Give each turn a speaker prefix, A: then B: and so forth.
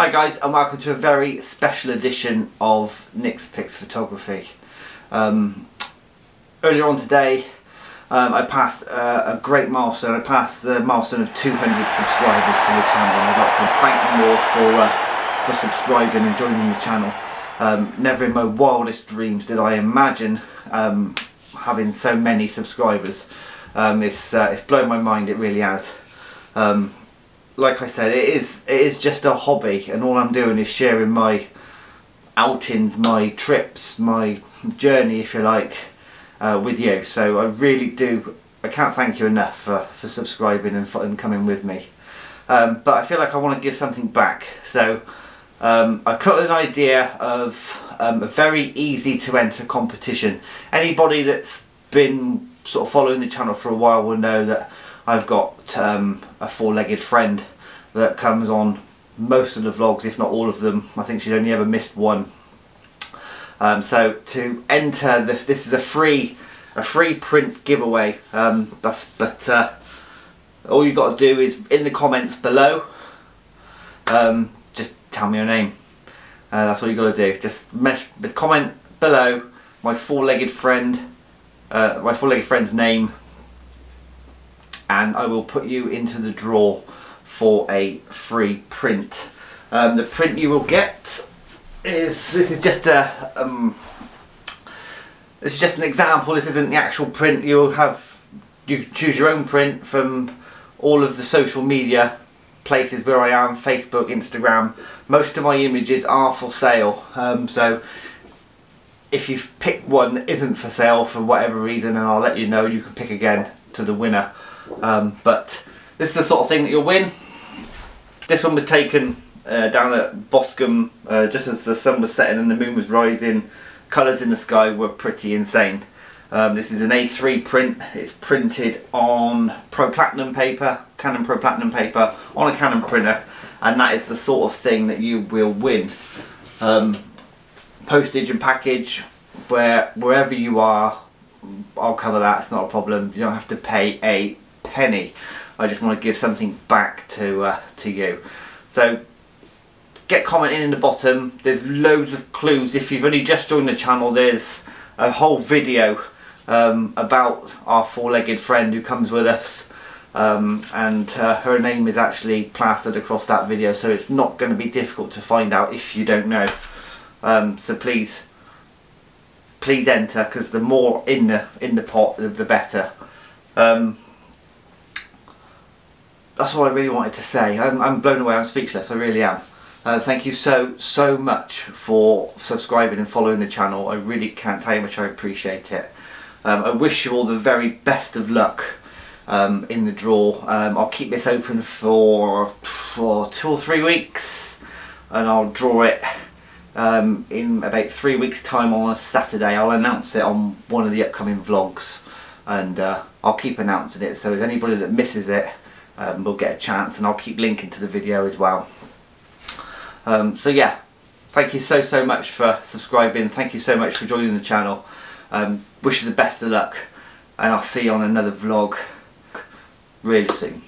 A: Hi guys and welcome to a very special edition of Nick's Picks Photography. Um, earlier on today um, I passed uh, a great milestone, I passed the milestone of 200 subscribers to the channel and I'd like to thank you all for, uh, for subscribing and joining the channel. Um, never in my wildest dreams did I imagine um, having so many subscribers. Um, it's, uh, it's blown my mind, it really has. Um, like I said, it is it is just a hobby, and all I'm doing is sharing my outings, my trips, my journey, if you like, uh, with you. So I really do. I can't thank you enough for, for subscribing and, for, and coming with me. Um, but I feel like I want to give something back. So um, I got an idea of um, a very easy to enter competition. Anybody that's been sort of following the channel for a while will know that I've got um, a four-legged friend that comes on most of the vlogs, if not all of them. I think she's only ever missed one. Um, so to enter, this, this is a free a free print giveaway. Um, but uh, all you've got to do is in the comments below, um, just tell me your name. Uh, that's all you've got to do. Just comment below my four-legged friend, uh, my four-legged friend's name, and I will put you into the draw for a free print. Um, the print you will get is this is just a um, this is just an example. This isn't the actual print. You'll have you choose your own print from all of the social media places where I am, Facebook, Instagram. Most of my images are for sale. Um, so if you've picked one that isn't for sale for whatever reason, and I'll let you know, you can pick again to the winner. Um, but this is the sort of thing that you'll win. This one was taken uh, down at Boscombe uh, just as the sun was setting and the moon was rising. Colours in the sky were pretty insane. Um, this is an A3 print. It's printed on Pro Platinum paper, Canon Pro Platinum paper, on a Canon printer, and that is the sort of thing that you will win. Um, postage and package, where wherever you are, I'll cover that. It's not a problem. You don't have to pay a penny. I just want to give something back to uh, to you. So get commenting in the bottom. There's loads of clues. If you've only just joined the channel, there's a whole video um, about our four-legged friend who comes with us. Um, and uh, her name is actually plastered across that video so it's not going to be difficult to find out if you don't know um, so please please enter because the more in the in the pot the, better um, that's all I really wanted to say. I'm, I'm blown away, I'm speechless, I really am. Uh, thank you so, so much for subscribing and following the channel. I really can't tell you how much I appreciate it. Um, I wish you all the very best of luck um, in the draw. Um, I'll keep this open for, for two or three weeks and I'll draw it um, in about three weeks time on a Saturday. I'll announce it on one of the upcoming vlogs and uh, I'll keep announcing it so as anybody that misses it um, will get a chance and I'll keep linking to the video as well. Um, so yeah, thank you so so much for subscribing, thank you so much for joining the channel. Um, wish you the best of luck and I'll see you on another vlog really soon.